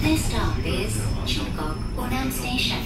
This stop is Chilcock Onam Station.